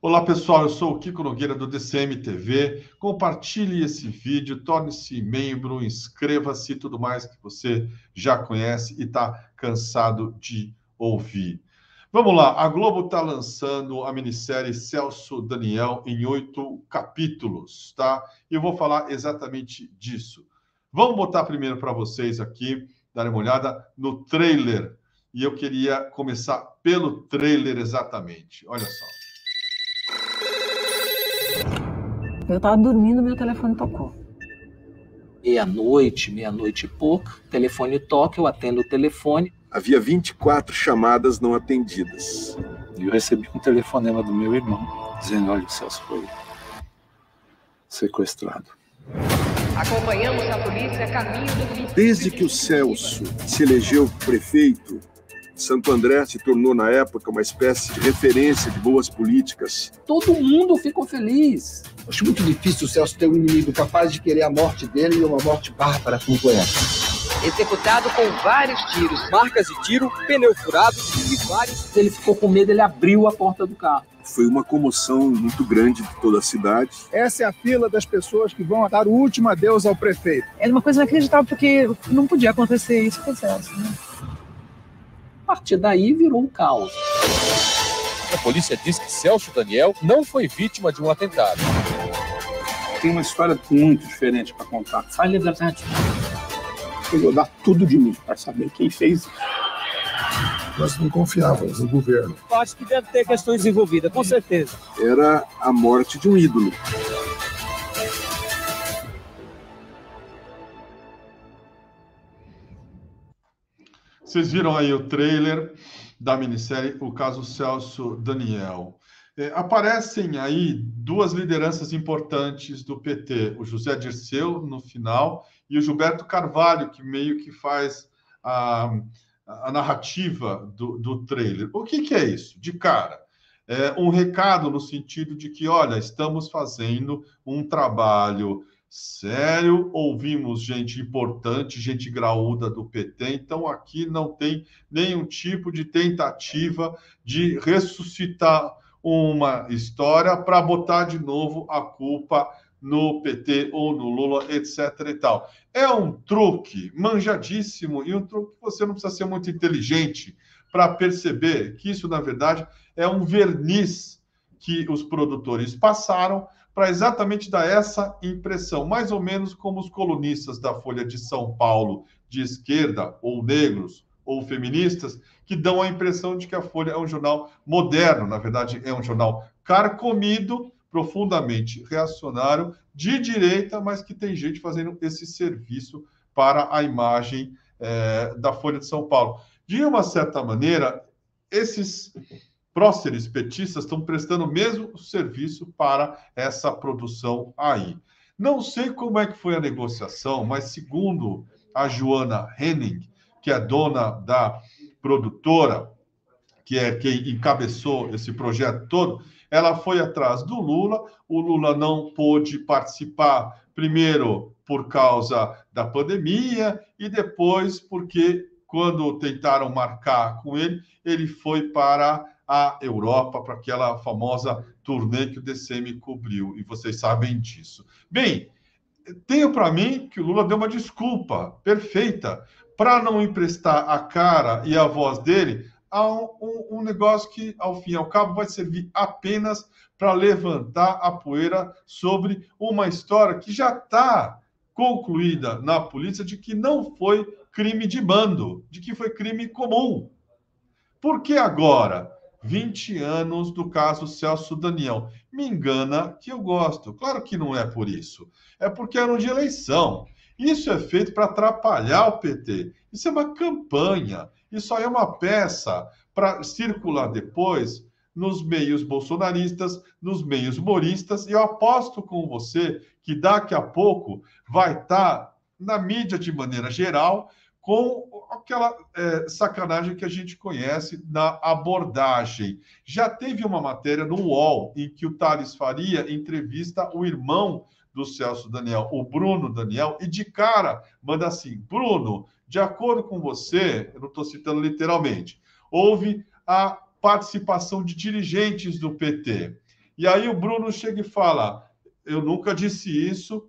Olá pessoal, eu sou o Kiko Nogueira do DCM TV. Compartilhe esse vídeo, torne-se membro, inscreva-se e tudo mais que você já conhece e está cansado de ouvir. Vamos lá, a Globo está lançando a minissérie Celso Daniel em oito capítulos, tá? E eu vou falar exatamente disso. Vamos botar primeiro para vocês aqui, darem uma olhada no trailer. E eu queria começar pelo trailer exatamente. Olha só. Eu estava dormindo, meu telefone tocou. Meia-noite, meia-noite e pouco, telefone toca, eu atendo o telefone. Havia 24 chamadas não atendidas. E eu recebi um telefonema do meu irmão, dizendo: olha, o Celso foi sequestrado. Acompanhamos a polícia caminho do Desde que o Celso se elegeu prefeito, Santo André se tornou, na época, uma espécie de referência de boas políticas. Todo mundo ficou feliz. Acho muito difícil o Celso ter um inimigo capaz de querer a morte dele e uma morte bárbara como essa. Executado com vários tiros. Marcas de tiro, pneu furado e vários. Ele ficou com medo, ele abriu a porta do carro. Foi uma comoção muito grande de toda a cidade. Essa é a fila das pessoas que vão dar o último adeus ao prefeito. É uma coisa inacreditável, porque não podia acontecer isso com o Celso, né? A partir daí virou um caos. A polícia diz que Celso Daniel não foi vítima de um atentado. Tem uma história muito diferente para contar. Fale a verdade. Eu vou dar tudo de mim para saber quem fez isso. Nós não confiávamos no governo. Acho que deve ter questões envolvidas, com certeza. Era a morte de um ídolo. Vocês viram aí o trailer da minissérie O Caso Celso Daniel. É, aparecem aí duas lideranças importantes do PT, o José Dirceu, no final, e o Gilberto Carvalho, que meio que faz a, a narrativa do, do trailer. O que, que é isso? De cara, é um recado no sentido de que, olha, estamos fazendo um trabalho sério, ouvimos gente importante, gente graúda do PT, então aqui não tem nenhum tipo de tentativa de ressuscitar uma história para botar de novo a culpa no PT ou no Lula, etc. e tal. É um truque manjadíssimo e um truque que você não precisa ser muito inteligente para perceber que isso, na verdade, é um verniz que os produtores passaram para exatamente dar essa impressão, mais ou menos como os colunistas da Folha de São Paulo, de esquerda, ou negros, ou feministas, que dão a impressão de que a Folha é um jornal moderno, na verdade, é um jornal carcomido, profundamente reacionário, de direita, mas que tem gente fazendo esse serviço para a imagem é, da Folha de São Paulo. De uma certa maneira, esses próceres petistas estão prestando o mesmo serviço para essa produção aí. Não sei como é que foi a negociação, mas segundo a Joana Henning, que é dona da produtora, que é quem encabeçou esse projeto todo, ela foi atrás do Lula. O Lula não pôde participar, primeiro por causa da pandemia e depois porque, quando tentaram marcar com ele, ele foi para a Europa para aquela famosa turnê que o DCM cobriu, e vocês sabem disso. Bem, tenho para mim que o Lula deu uma desculpa perfeita para não emprestar a cara e a voz dele a um, um, um, negócio que, ao fim e ao cabo, vai servir apenas para levantar a poeira sobre uma história que já está concluída na polícia de que não foi crime de bando, de que foi crime comum. Por que agora? 20 anos do caso Celso Daniel. Me engana que eu gosto. Claro que não é por isso. É porque ano de eleição. Isso é feito para atrapalhar o PT. Isso é uma campanha. Isso aí é uma peça para circular depois nos meios bolsonaristas, nos meios moristas. E eu aposto com você que daqui a pouco vai estar tá na mídia de maneira geral com aquela é, sacanagem que a gente conhece na abordagem. Já teve uma matéria no UOL em que o Thales Faria entrevista o irmão do Celso Daniel, o Bruno Daniel, e de cara manda assim: Bruno, de acordo com você, eu não estou citando literalmente, houve a participação de dirigentes do PT. E aí o Bruno chega e fala: Eu nunca disse isso,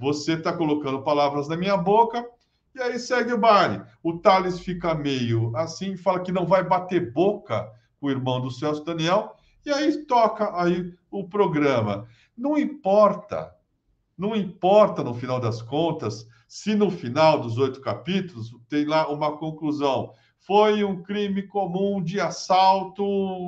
você está colocando palavras na minha boca. E aí segue o baile. O Thales fica meio assim, fala que não vai bater boca com o irmão do Celso Daniel, e aí toca aí o programa. Não importa, não importa no final das contas se no final dos oito capítulos tem lá uma conclusão. Foi um crime comum de assalto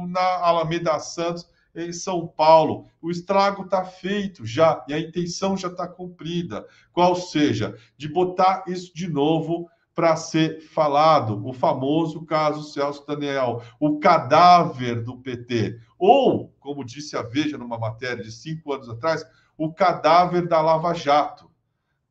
na Alameda Santos, em São Paulo. O estrago está feito já e a intenção já está cumprida. Qual seja, de botar isso de novo para ser falado, o famoso caso Celso Daniel, o cadáver do PT. Ou, como disse a Veja numa matéria de cinco anos atrás, o cadáver da Lava Jato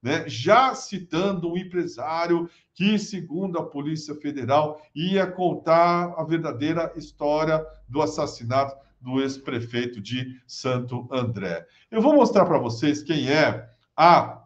né, já citando um empresário que, segundo a Polícia Federal, ia contar a verdadeira história do assassinato do ex-prefeito de Santo André. Eu vou mostrar para vocês quem é a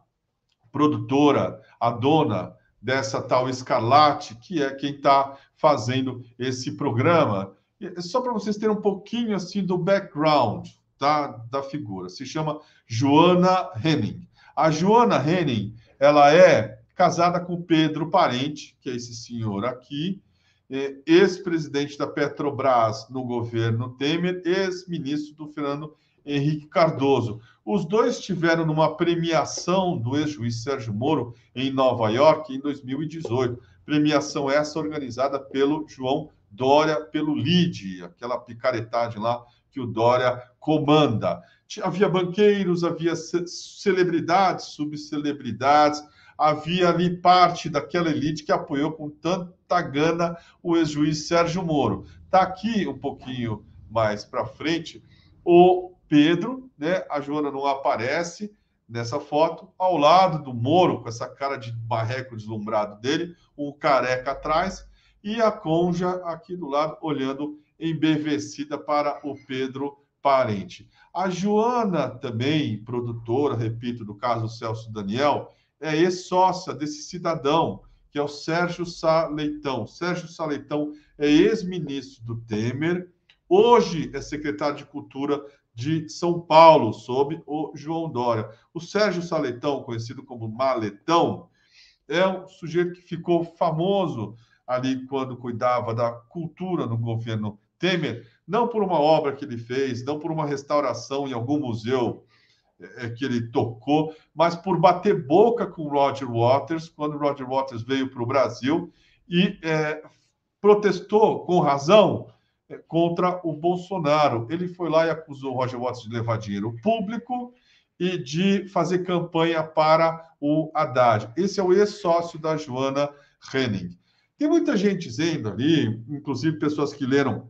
produtora, a dona dessa tal Escarlate, que é quem está fazendo esse programa. Só para vocês terem um pouquinho assim do background tá, da figura. Se chama Joana Henning. A Joana Henning, ela é casada com Pedro Parente, que é esse senhor aqui, ex-presidente da Petrobras no governo Temer, ex-ministro do Fernando Henrique Cardoso. Os dois estiveram numa premiação do ex-juiz Sérgio Moro em Nova York em 2018. Premiação essa organizada pelo João Dória, pelo LIDE, aquela picaretagem lá que o Dória comanda havia banqueiros, havia celebridades, subcelebridades, havia ali parte daquela elite que apoiou com tanta gana o ex-juiz Sérgio Moro. Está aqui um pouquinho mais para frente o Pedro, né? A Joana não aparece nessa foto, ao lado do Moro, com essa cara de barreco deslumbrado dele, um careca atrás, e a Conja aqui do lado, olhando embevecida para o Pedro parente. A Joana, também produtora, repito, do caso Celso Daniel, é ex-sócia desse cidadão, que é o Sérgio Saleitão. Sérgio Saleitão é ex-ministro do Temer, hoje é secretário de Cultura de São Paulo, sob o João Dória. O Sérgio Saleitão, conhecido como Maletão, é um sujeito que ficou famoso ali quando cuidava da cultura no governo Temer, não por uma obra que ele fez, não por uma restauração em algum museu que ele tocou, mas por bater boca com Roger Waters, quando Roger Waters veio para o Brasil e é, protestou com razão é, contra o Bolsonaro. Ele foi lá e acusou o Roger Waters de levar dinheiro público e de fazer campanha para o Haddad. Esse é o ex-sócio da Joana Henning. Tem muita gente dizendo ali, inclusive pessoas que leram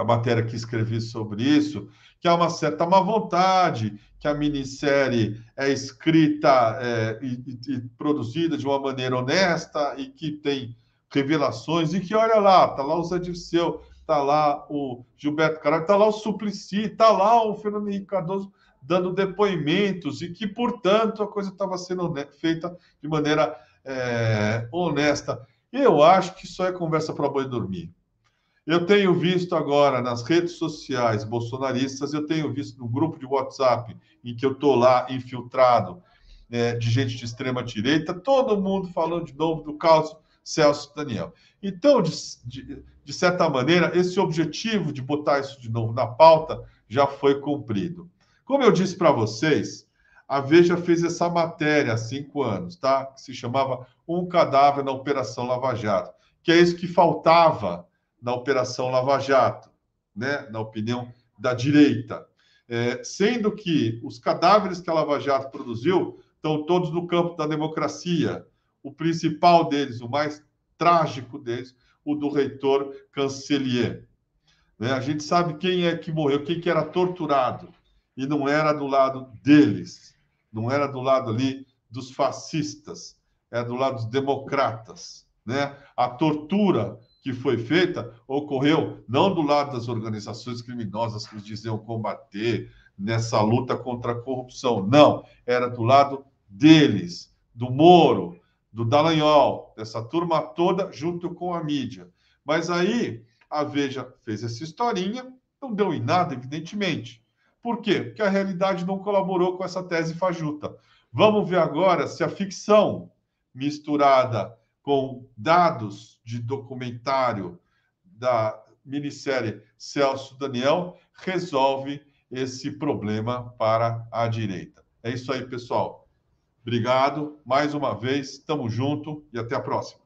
a matéria que escrevi sobre isso, que há uma certa má vontade, que a minissérie é escrita é, e, e, produzida de uma maneira honesta e que tem revelações, e que olha lá, tá lá o Zé Dirceu, tá lá o Gilberto Carvalho, tá lá o Suplicy, tá lá o Fernando Henrique Cardoso dando depoimentos, e que, portanto, a coisa estava sendo feita de maneira é, honesta. Eu acho que isso é conversa para boi dormir. Eu tenho visto agora nas redes sociais bolsonaristas, eu tenho visto no grupo de WhatsApp em que eu estou lá infiltrado é, de gente de extrema direita, todo mundo falando de novo do caso Celso Daniel. Então, de, de, de certa maneira, esse objetivo de botar isso de novo na pauta já foi cumprido. Como eu disse para vocês, a Veja fez essa matéria há cinco anos, tá? Que se chamava Um Cadáver na Operação Lava Jato, que é isso que faltava na Operação Lava Jato, né, na opinião da direita. É, sendo que os cadáveres que a Lava Jato produziu estão todos no campo da democracia. O principal deles, o mais trágico deles, o do reitor Cancelier. Né? A gente sabe quem é que morreu, quem que era torturado. E não era do lado deles, não era do lado ali dos fascistas, era do lado dos democratas. Né? A tortura que foi feita ocorreu não do lado das organizações criminosas que diziam combater nessa luta contra a corrupção, não, era do lado deles, do Moro, do Dallagnol, dessa turma toda junto com a mídia. Mas aí a Veja fez essa historinha, não deu em nada, evidentemente. Por quê? Porque a realidade não colaborou com essa tese fajuta. Vamos ver agora se a ficção misturada com dados de documentário da minissérie Celso Daniel resolve esse problema para a direita. É isso aí, pessoal. Obrigado mais uma vez, estamos junto e até a próxima.